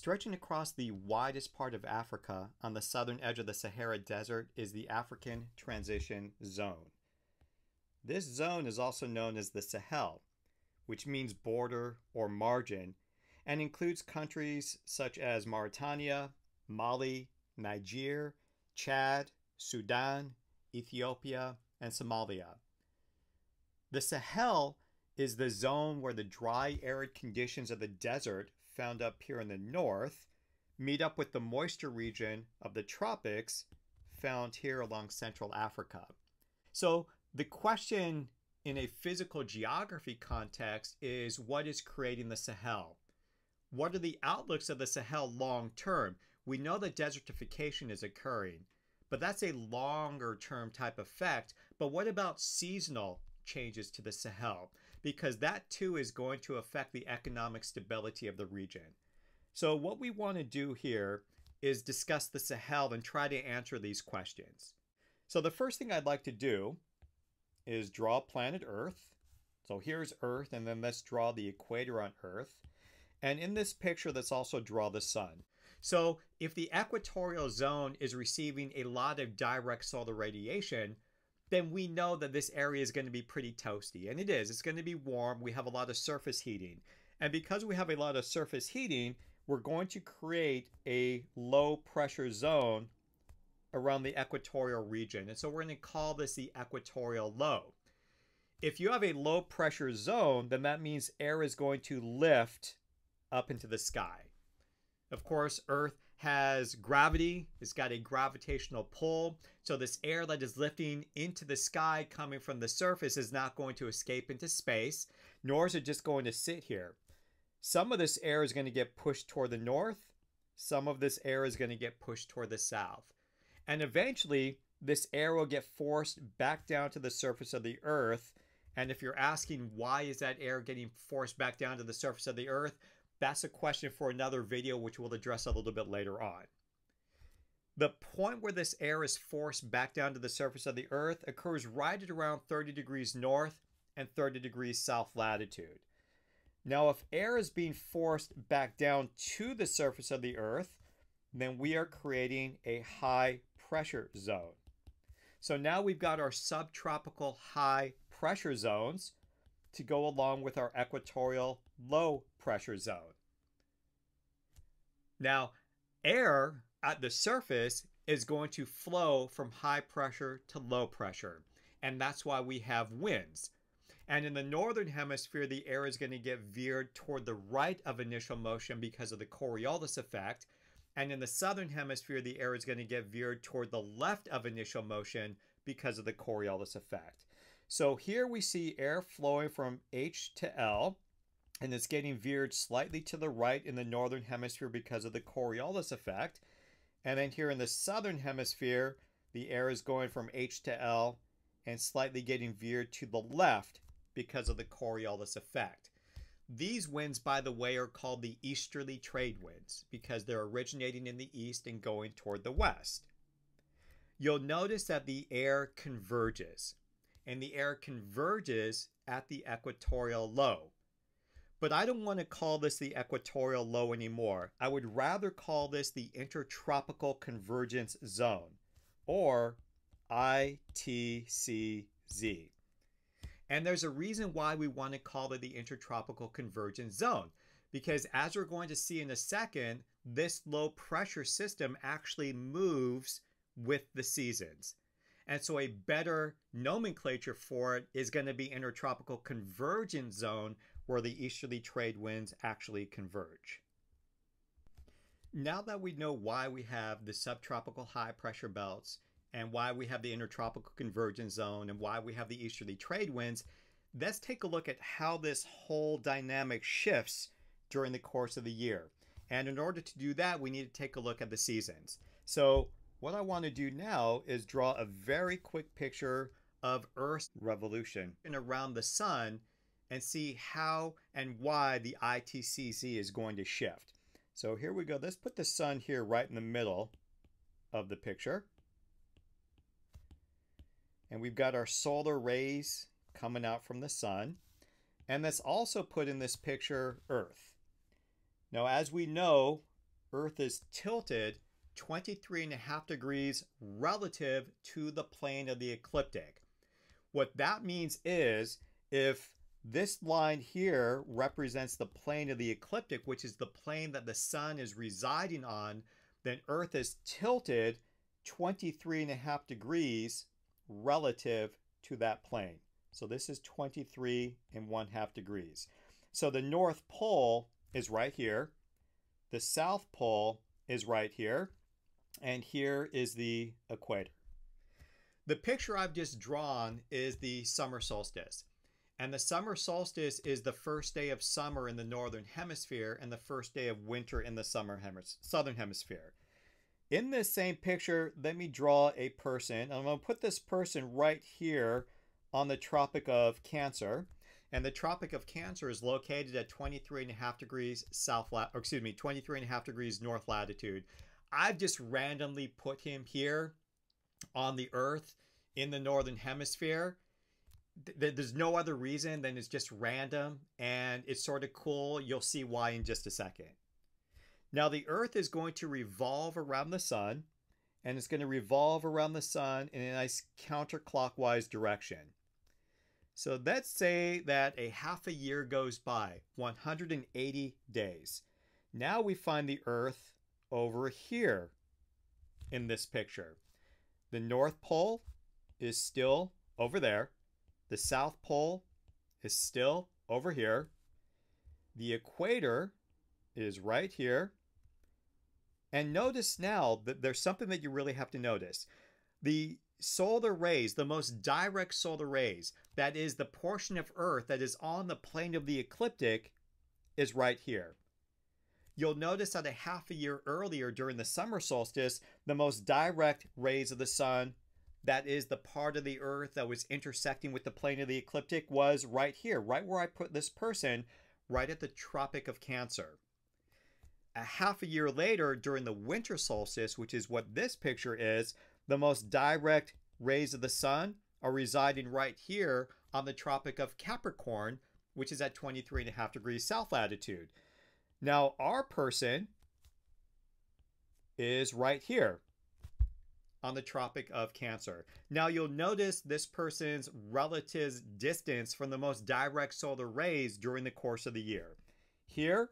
Stretching across the widest part of Africa on the southern edge of the Sahara Desert is the African Transition Zone. This zone is also known as the Sahel, which means border or margin, and includes countries such as Mauritania, Mali, Niger, Chad, Sudan, Ethiopia, and Somalia. The Sahel is the zone where the dry, arid conditions of the desert found up here in the north meet up with the moisture region of the tropics found here along Central Africa. So the question in a physical geography context is what is creating the Sahel? What are the outlooks of the Sahel long term? We know that desertification is occurring, but that's a longer term type effect. But what about seasonal changes to the Sahel? Because that too is going to affect the economic stability of the region. So, what we want to do here is discuss the Sahel and try to answer these questions. So, the first thing I'd like to do is draw planet Earth. So, here's Earth, and then let's draw the equator on Earth. And in this picture, let's also draw the sun. So, if the equatorial zone is receiving a lot of direct solar radiation, then we know that this area is going to be pretty toasty. And it is. It's going to be warm. We have a lot of surface heating. And because we have a lot of surface heating, we're going to create a low pressure zone around the equatorial region. And so we're going to call this the equatorial low. If you have a low pressure zone, then that means air is going to lift up into the sky. Of course, Earth has gravity, it's got a gravitational pull. So this air that is lifting into the sky coming from the surface is not going to escape into space, nor is it just going to sit here. Some of this air is going to get pushed toward the north, some of this air is going to get pushed toward the south. And eventually, this air will get forced back down to the surface of the earth. And if you're asking why is that air getting forced back down to the surface of the earth, that's a question for another video, which we'll address a little bit later on. The point where this air is forced back down to the surface of the Earth occurs right at around 30 degrees north and 30 degrees south latitude. Now, if air is being forced back down to the surface of the Earth, then we are creating a high pressure zone. So now we've got our subtropical high pressure zones to go along with our equatorial low pressure zone. Now, air at the surface is going to flow from high pressure to low pressure, and that's why we have winds. And in the northern hemisphere, the air is going to get veered toward the right of initial motion because of the Coriolis effect. And in the southern hemisphere, the air is going to get veered toward the left of initial motion because of the Coriolis effect. So here we see air flowing from H to L, and it's getting veered slightly to the right in the northern hemisphere because of the Coriolis effect. And then here in the southern hemisphere, the air is going from H to L and slightly getting veered to the left because of the Coriolis effect. These winds, by the way, are called the easterly trade winds because they're originating in the east and going toward the west. You'll notice that the air converges and the air converges at the equatorial low. But I don't want to call this the equatorial low anymore. I would rather call this the intertropical convergence zone or ITCZ. And there's a reason why we want to call it the intertropical convergence zone because as we're going to see in a second, this low pressure system actually moves with the seasons. And so a better nomenclature for it is going to be intertropical convergence zone where the easterly trade winds actually converge. Now that we know why we have the subtropical high pressure belts and why we have the intertropical convergence zone and why we have the easterly trade winds, let's take a look at how this whole dynamic shifts during the course of the year. And in order to do that, we need to take a look at the seasons. So what I want to do now is draw a very quick picture of Earth's revolution and around the sun and see how and why the ITCZ is going to shift. So here we go. Let's put the sun here right in the middle of the picture. And we've got our solar rays coming out from the sun. And let's also put in this picture Earth. Now, as we know, Earth is tilted 23 and a half degrees relative to the plane of the ecliptic. What that means is if this line here represents the plane of the ecliptic, which is the plane that the sun is residing on, then Earth is tilted 23 and a half degrees relative to that plane. So this is 23 and one half degrees. So the North Pole is right here. The South Pole is right here. And here is the equator. The picture I've just drawn is the summer solstice. And the summer solstice is the first day of summer in the northern hemisphere and the first day of winter in the summer hemis southern hemisphere. In this same picture, let me draw a person. I'm going to put this person right here on the Tropic of Cancer. And the Tropic of Cancer is located at 23 and a half degrees south, lat- or excuse me, 23 and a half degrees north latitude. I've just randomly put him here on the Earth in the northern hemisphere there's no other reason than it's just random and it's sort of cool. You'll see why in just a second. Now, the Earth is going to revolve around the sun and it's going to revolve around the sun in a nice counterclockwise direction. So let's say that a half a year goes by, 180 days. Now we find the Earth over here in this picture. The North Pole is still over there. The South Pole is still over here. The equator is right here. And notice now that there's something that you really have to notice. The solar rays, the most direct solar rays, that is the portion of Earth that is on the plane of the ecliptic, is right here. You'll notice that a half a year earlier during the summer solstice, the most direct rays of the sun that is the part of the earth that was intersecting with the plane of the ecliptic was right here, right where I put this person, right at the Tropic of Cancer. A half a year later, during the winter solstice, which is what this picture is, the most direct rays of the sun are residing right here on the Tropic of Capricorn, which is at 23 and a half degrees south latitude. Now, our person is right here on the Tropic of Cancer. Now you'll notice this person's relative distance from the most direct solar rays during the course of the year. Here,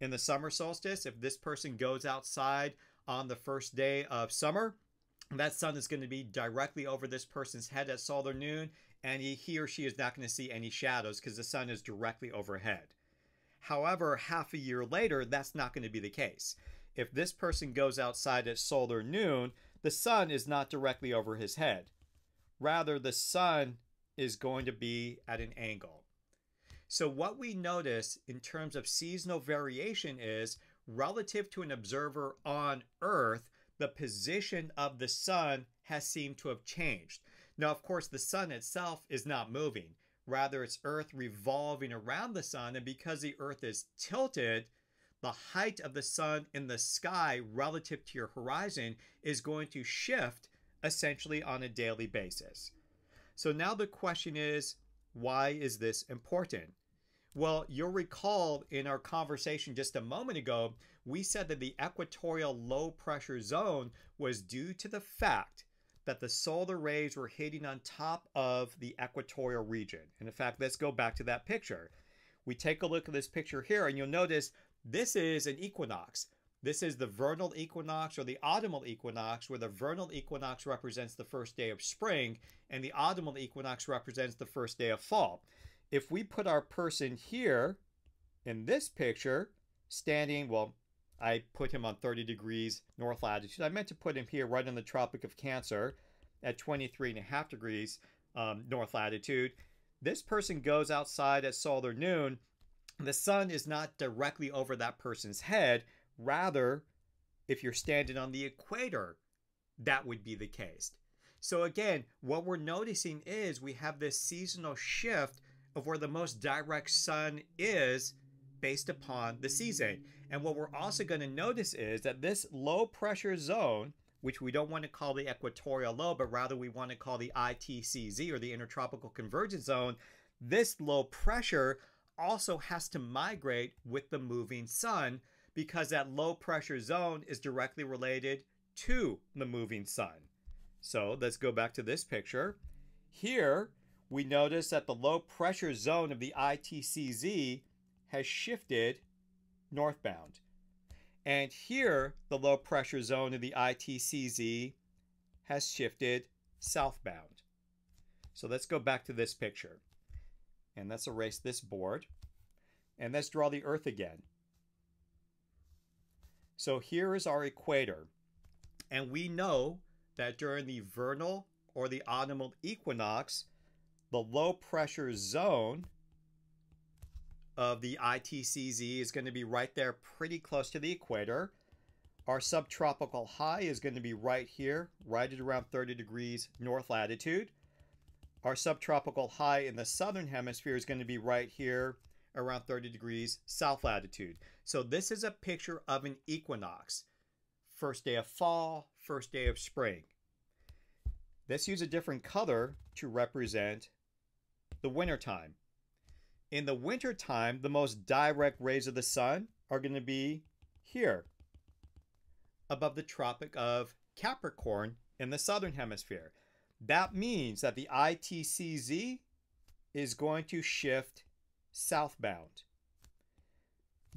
in the summer solstice, if this person goes outside on the first day of summer, that sun is going to be directly over this person's head at solar noon, and he, he or she is not going to see any shadows because the sun is directly overhead. However, half a year later, that's not going to be the case. If this person goes outside at solar noon, the sun is not directly over his head. Rather, the sun is going to be at an angle. So, what we notice in terms of seasonal variation is relative to an observer on Earth, the position of the sun has seemed to have changed. Now, of course, the sun itself is not moving. Rather, it's Earth revolving around the sun, and because the Earth is tilted, the height of the sun in the sky relative to your horizon is going to shift essentially on a daily basis. So now the question is why is this important? Well, you'll recall in our conversation just a moment ago, we said that the equatorial low pressure zone was due to the fact that the solar rays were hitting on top of the equatorial region. And in fact, let's go back to that picture. We take a look at this picture here, and you'll notice this is an equinox. This is the vernal equinox or the autumnal equinox, where the vernal equinox represents the first day of spring and the autumnal equinox represents the first day of fall. If we put our person here in this picture, standing, well, I put him on 30 degrees north latitude. I meant to put him here right in the Tropic of Cancer at 23 and a half degrees um, north latitude. This person goes outside at solar noon the sun is not directly over that person's head. Rather, if you're standing on the equator, that would be the case. So, again, what we're noticing is we have this seasonal shift of where the most direct sun is based upon the season. And what we're also going to notice is that this low pressure zone, which we don't want to call the equatorial low, but rather we want to call the ITCZ or the intertropical convergence zone, this low pressure also has to migrate with the moving sun because that low pressure zone is directly related to the moving sun. So let's go back to this picture. Here, we notice that the low pressure zone of the ITCZ has shifted northbound. And here, the low pressure zone of the ITCZ has shifted southbound. So let's go back to this picture. And let's erase this board. And let's draw the Earth again. So here is our equator. And we know that during the vernal or the autumnal equinox, the low pressure zone of the ITCZ is going to be right there pretty close to the equator. Our subtropical high is going to be right here, right at around 30 degrees north latitude. Our subtropical high in the southern hemisphere is going to be right here around 30 degrees south latitude. So this is a picture of an equinox. First day of fall, first day of spring. Let's use a different color to represent the winter time. In the winter time, the most direct rays of the sun are going to be here above the Tropic of Capricorn in the southern hemisphere. That means that the ITCZ is going to shift southbound.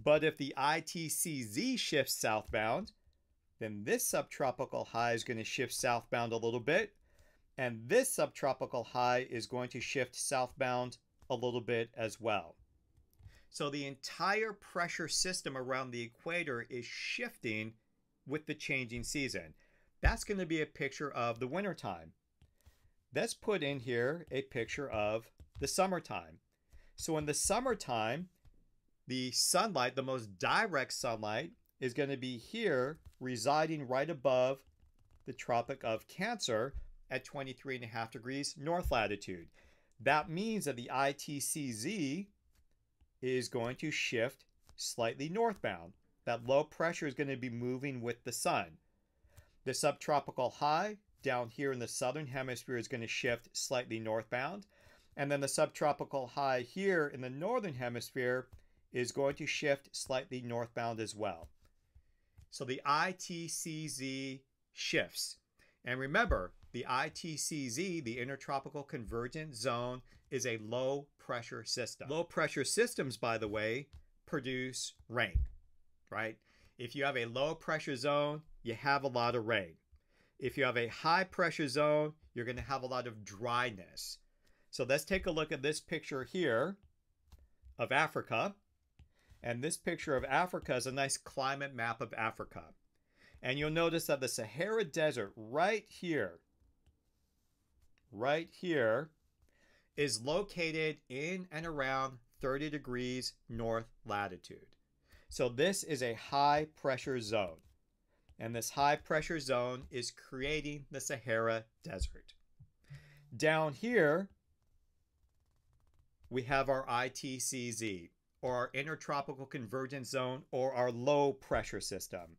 But if the ITCZ shifts southbound, then this subtropical high is going to shift southbound a little bit, and this subtropical high is going to shift southbound a little bit as well. So the entire pressure system around the equator is shifting with the changing season. That's going to be a picture of the wintertime. Let's put in here a picture of the summertime. So in the summertime, the sunlight, the most direct sunlight, is going to be here residing right above the Tropic of Cancer at 23 and a half degrees north latitude. That means that the ITCZ is going to shift slightly northbound. That low pressure is going to be moving with the sun. The subtropical high down here in the southern hemisphere is going to shift slightly northbound. And then the subtropical high here in the northern hemisphere is going to shift slightly northbound as well. So the ITCZ shifts. And remember, the ITCZ, the Intertropical Convergence Zone, is a low pressure system. Low pressure systems, by the way, produce rain, right? If you have a low pressure zone, you have a lot of rain. If you have a high pressure zone, you're going to have a lot of dryness. So let's take a look at this picture here of Africa. And this picture of Africa is a nice climate map of Africa. And you'll notice that the Sahara Desert right here, right here, is located in and around 30 degrees north latitude. So this is a high pressure zone. And this high pressure zone is creating the Sahara Desert. Down here, we have our ITCZ, or our Intertropical Convergence Zone, or our low pressure system.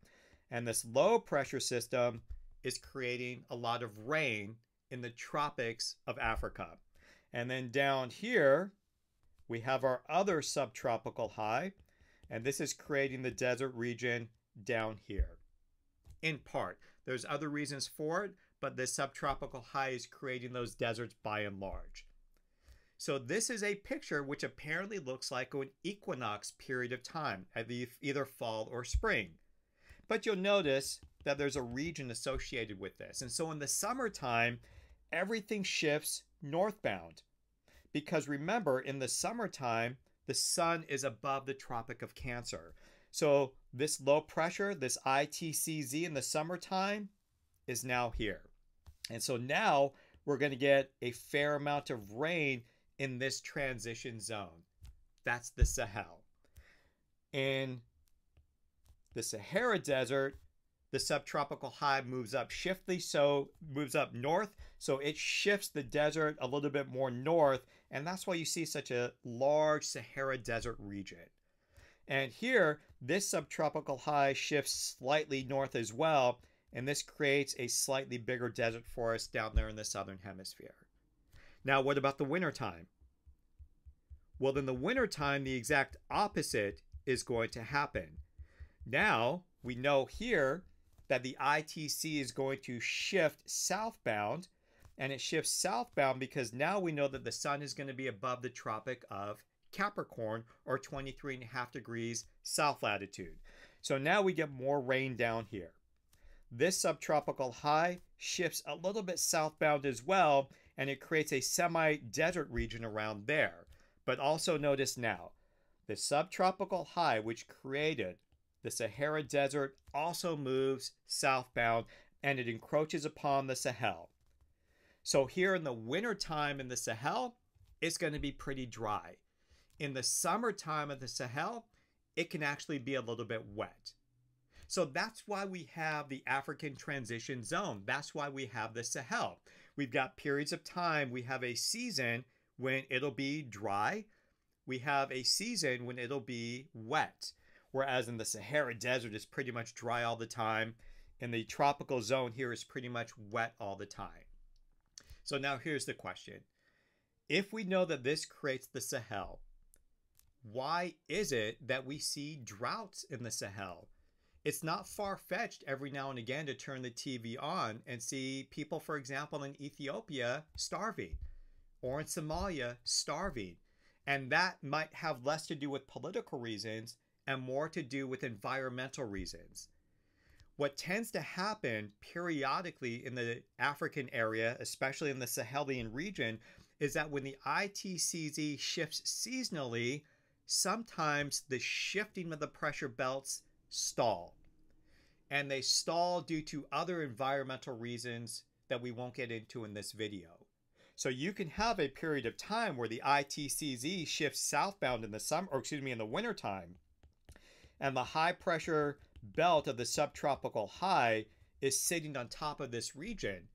And this low pressure system is creating a lot of rain in the tropics of Africa. And then down here, we have our other subtropical high, and this is creating the desert region down here. In part, there's other reasons for it, but the subtropical high is creating those deserts by and large. So this is a picture which apparently looks like an equinox period of time, either fall or spring. But you'll notice that there's a region associated with this. And so in the summertime, everything shifts northbound. Because remember, in the summertime, the sun is above the Tropic of Cancer. So this low pressure, this ITCZ in the summertime, is now here. And so now we're going to get a fair amount of rain in this transition zone. That's the Sahel. In the Sahara Desert, the subtropical high moves up shiftly, so moves up north, so it shifts the desert a little bit more north, and that's why you see such a large Sahara Desert region. And here, this subtropical high shifts slightly north as well, and this creates a slightly bigger desert forest down there in the southern hemisphere. Now, what about the wintertime? Well, in the wintertime, the exact opposite is going to happen. Now we know here that the ITC is going to shift southbound and it shifts southbound because now we know that the sun is going to be above the Tropic of Capricorn or 23 and a half degrees south latitude. So now we get more rain down here. This subtropical high shifts a little bit southbound as well and it creates a semi-desert region around there. But also notice now, the subtropical high which created the Sahara Desert also moves southbound and it encroaches upon the Sahel. So here in the wintertime in the Sahel, it's going to be pretty dry. In the summertime of the Sahel, it can actually be a little bit wet. So that's why we have the African transition zone. That's why we have the Sahel. We've got periods of time. We have a season when it'll be dry. We have a season when it'll be wet whereas in the Sahara Desert it's pretty much dry all the time. And the tropical zone here is pretty much wet all the time. So now here's the question. If we know that this creates the Sahel, why is it that we see droughts in the Sahel? It's not far fetched every now and again to turn the TV on and see people, for example, in Ethiopia starving or in Somalia starving. And that might have less to do with political reasons and more to do with environmental reasons. What tends to happen periodically in the African area, especially in the Sahelian region, is that when the ITCZ shifts seasonally, sometimes the shifting of the pressure belts stall. And they stall due to other environmental reasons that we won't get into in this video. So you can have a period of time where the ITCZ shifts southbound in the summer, or excuse me, in the wintertime, and the high pressure belt of the subtropical high is sitting on top of this region.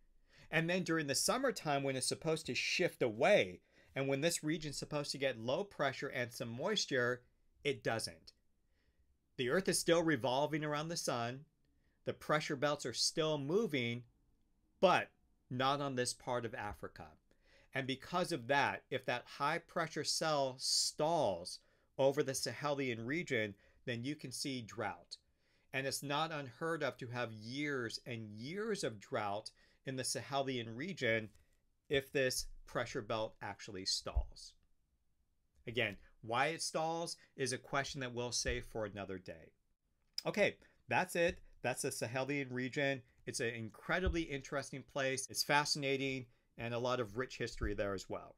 And then during the summertime, when it's supposed to shift away, and when this region's supposed to get low pressure and some moisture, it doesn't. The Earth is still revolving around the sun, the pressure belts are still moving, but not on this part of Africa. And because of that, if that high pressure cell stalls over the Sahelian region, then you can see drought. And it's not unheard of to have years and years of drought in the Sahelian region if this pressure belt actually stalls. Again, why it stalls is a question that we'll save for another day. Okay, that's it. That's the Sahelian region. It's an incredibly interesting place. It's fascinating and a lot of rich history there as well.